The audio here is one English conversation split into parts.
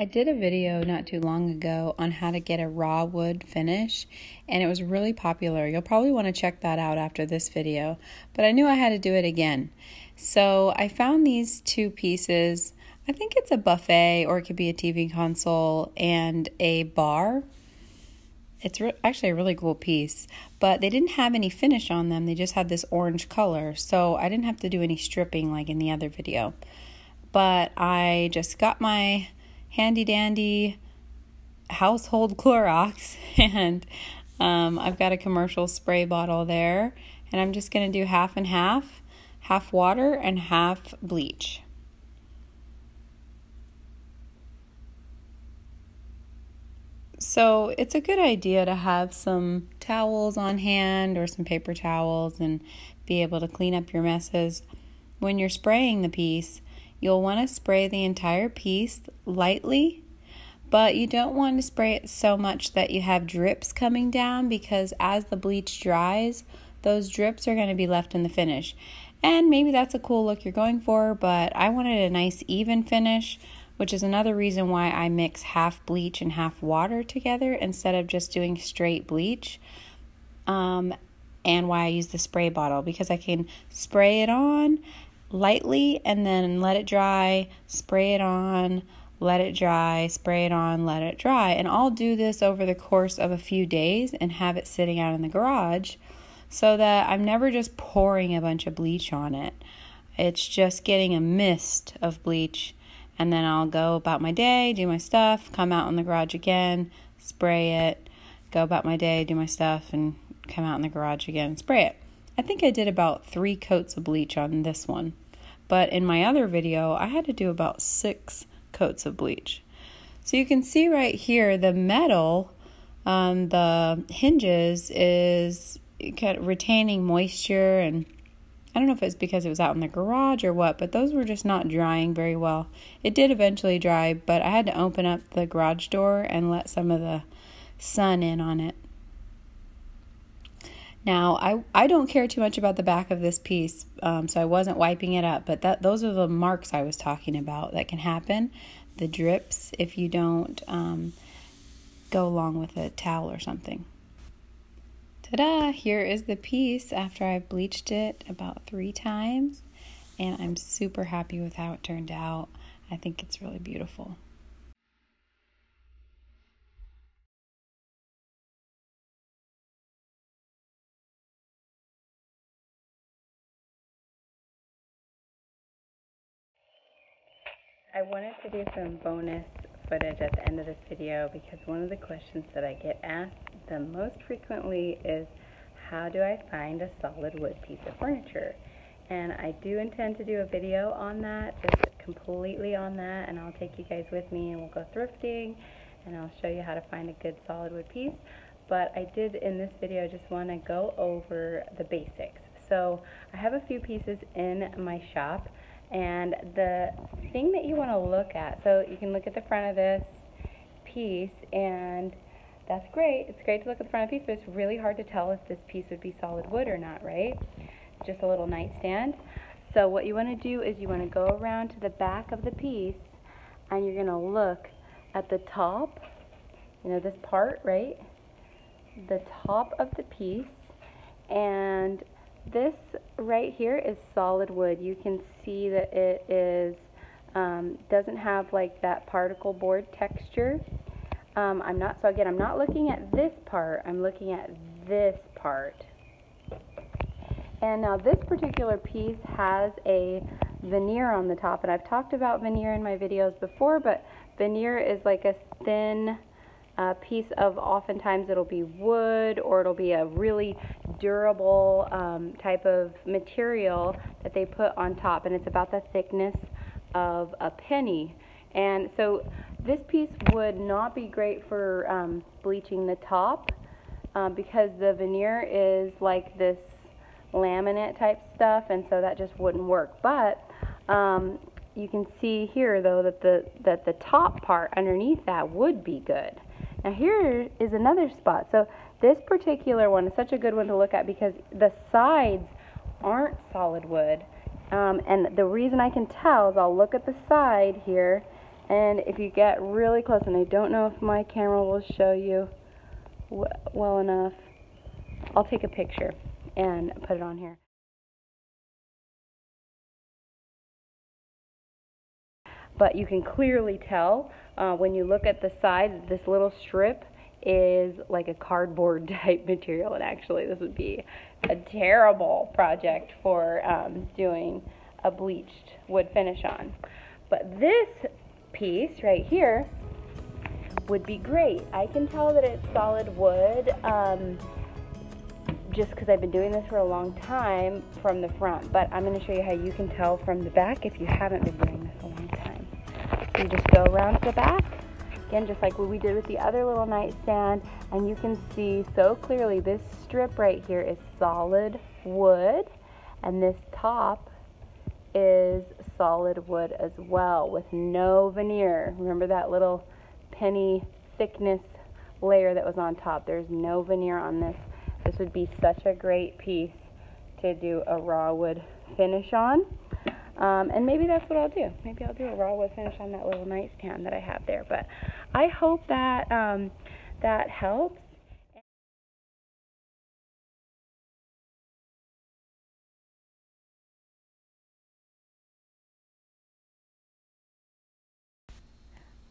I did a video not too long ago on how to get a raw wood finish, and it was really popular. You'll probably want to check that out after this video, but I knew I had to do it again. So I found these two pieces. I think it's a buffet or it could be a TV console and a bar. It's actually a really cool piece, but they didn't have any finish on them. They just had this orange color, so I didn't have to do any stripping like in the other video. But I just got my handy dandy household Clorox, and um, I've got a commercial spray bottle there, and I'm just going to do half and half half water and half bleach. So it's a good idea to have some towels on hand or some paper towels and be able to clean up your messes. When you're spraying the piece, You'll want to spray the entire piece lightly, but you don't want to spray it so much that you have drips coming down because as the bleach dries, those drips are going to be left in the finish. And maybe that's a cool look you're going for, but I wanted a nice even finish, which is another reason why I mix half bleach and half water together instead of just doing straight bleach. Um, and why I use the spray bottle because I can spray it on lightly and then let it dry, spray it on, let it dry, spray it on, let it dry. And I'll do this over the course of a few days and have it sitting out in the garage so that I'm never just pouring a bunch of bleach on it. It's just getting a mist of bleach. And then I'll go about my day, do my stuff, come out in the garage again, spray it, go about my day, do my stuff, and come out in the garage again and spray it. I think I did about three coats of bleach on this one. But in my other video, I had to do about six coats of bleach. So you can see right here, the metal on the hinges is retaining moisture and I don't know if it's because it was out in the garage or what, but those were just not drying very well. It did eventually dry, but I had to open up the garage door and let some of the sun in on it. Now, I, I don't care too much about the back of this piece, um, so I wasn't wiping it up, but that those are the marks I was talking about that can happen. The drips if you don't um, go along with a towel or something. Ta-da! Here is the piece after I've bleached it about three times, and I'm super happy with how it turned out. I think it's really beautiful. I wanted to do some bonus footage at the end of this video because one of the questions that I get asked the most frequently is how do I find a solid wood piece of furniture? And I do intend to do a video on that, just completely on that, and I'll take you guys with me and we'll go thrifting and I'll show you how to find a good solid wood piece. But I did in this video just want to go over the basics. So I have a few pieces in my shop and the thing that you want to look at, so you can look at the front of this piece and that's great. It's great to look at the front of the piece, but it's really hard to tell if this piece would be solid wood or not, right? Just a little nightstand. So what you want to do is you want to go around to the back of the piece and you're going to look at the top, you know, this part, right? The top of the piece and this right here is solid wood. You can see that it is um, doesn't have like that particle board texture. Um, I'm not, so again, I'm not looking at this part, I'm looking at this part. And now this particular piece has a veneer on the top, and I've talked about veneer in my videos before, but veneer is like a thin uh, piece of, oftentimes it'll be wood or it'll be a really durable um, type of material that they put on top and it's about the thickness of a penny. And so this piece would not be great for um, bleaching the top uh, because the veneer is like this laminate type stuff and so that just wouldn't work. But um, you can see here though that the that the top part underneath that would be good now here is another spot so this particular one is such a good one to look at because the sides aren't solid wood. Um, and the reason I can tell is I'll look at the side here And if you get really close, and I don't know if my camera will show you well enough, I'll take a picture and put it on here. But you can clearly tell uh, when you look at the side, this little strip is like a cardboard type material. And actually, this would be a terrible project for um, doing a bleached wood finish on. But this piece right here would be great. I can tell that it's solid wood um, just because I've been doing this for a long time from the front. But I'm going to show you how you can tell from the back if you haven't been doing this a long time. You just go around the back Again, just like what we did with the other little nightstand, and you can see so clearly this strip right here is solid wood, and this top is solid wood as well with no veneer. Remember that little penny thickness layer that was on top? There's no veneer on this. This would be such a great piece to do a raw wood finish on. Um, and maybe that's what I'll do. Maybe I'll do a raw wood finish on that little nightstand that I have there. But I hope that um, that helps.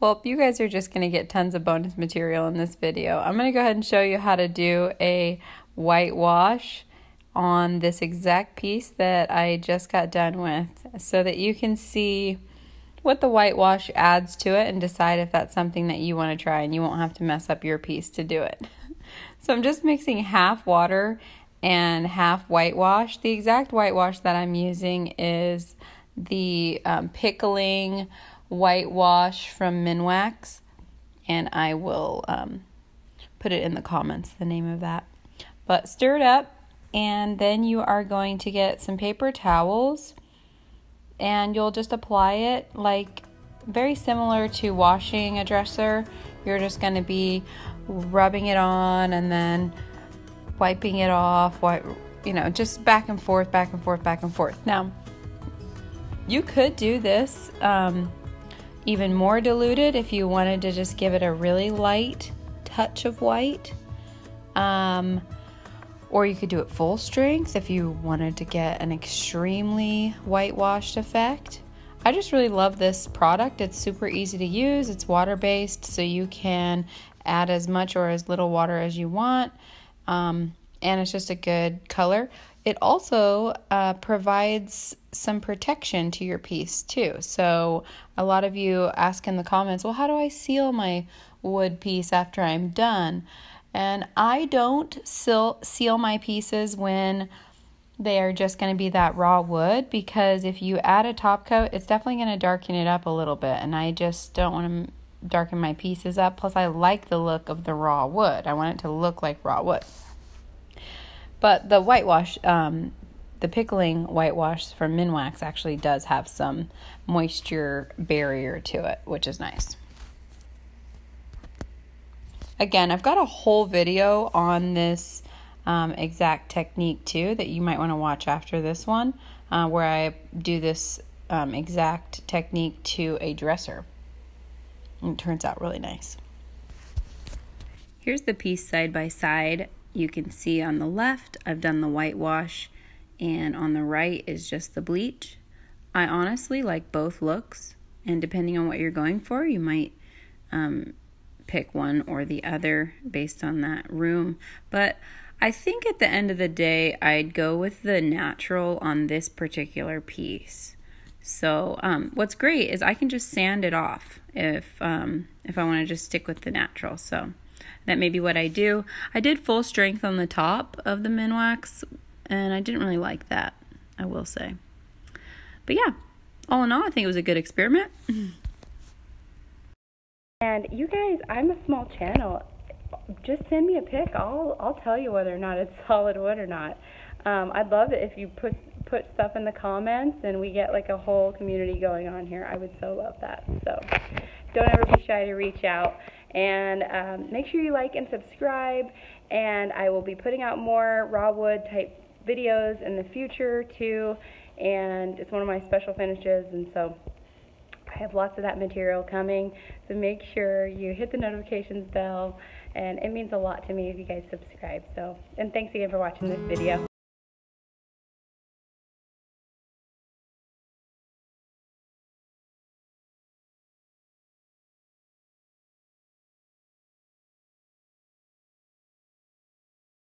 Well, you guys are just going to get tons of bonus material in this video. I'm going to go ahead and show you how to do a whitewash on this exact piece that I just got done with so that you can see what the whitewash adds to it and decide if that's something that you want to try and you won't have to mess up your piece to do it. So I'm just mixing half water and half whitewash. The exact whitewash that I'm using is the um, pickling whitewash from Minwax and I will um, put it in the comments, the name of that. But stir it up and then you are going to get some paper towels and you'll just apply it like very similar to washing a dresser. You're just going to be rubbing it on and then wiping it off, wipe, you know, just back and forth, back and forth, back and forth. Now, you could do this um, even more diluted if you wanted to just give it a really light touch of white. Um, or you could do it full strength if you wanted to get an extremely whitewashed effect. I just really love this product. It's super easy to use. It's water based, so you can add as much or as little water as you want. Um, and it's just a good color. It also uh, provides some protection to your piece too. So, a lot of you ask in the comments, well, how do I seal my wood piece after I'm done? And I don't seal, seal my pieces when they are just going to be that raw wood because if you add a top coat, it's definitely going to darken it up a little bit. And I just don't want to darken my pieces up. Plus, I like the look of the raw wood. I want it to look like raw wood. But the whitewash, um, the pickling whitewash from Minwax actually does have some moisture barrier to it, which is nice. Again, I've got a whole video on this um, exact technique too that you might want to watch after this one, uh, where I do this um, exact technique to a dresser. And it turns out really nice. Here's the piece side by side. You can see on the left, I've done the whitewash, and on the right is just the bleach. I honestly like both looks, and depending on what you're going for, you might um, pick one or the other based on that room. But I think at the end of the day, I'd go with the natural on this particular piece. So um, what's great is I can just sand it off if um, if I want to just stick with the natural. So that may be what I do. I did full strength on the top of the Minwax, and I didn't really like that. I will say. But yeah, all in all, I think it was a good experiment. And you guys, I'm a small channel. Just send me a pic. I'll I'll tell you whether or not it's solid wood or not. Um, I'd love it if you put put stuff in the comments and we get like a whole community going on here. I would so love that. So don't ever be shy to reach out and um, make sure you like and subscribe. And I will be putting out more raw wood type videos in the future too. And it's one of my special finishes, and so have lots of that material coming, so make sure you hit the notifications bell, and it means a lot to me if you guys subscribe. So, and thanks again for watching this video.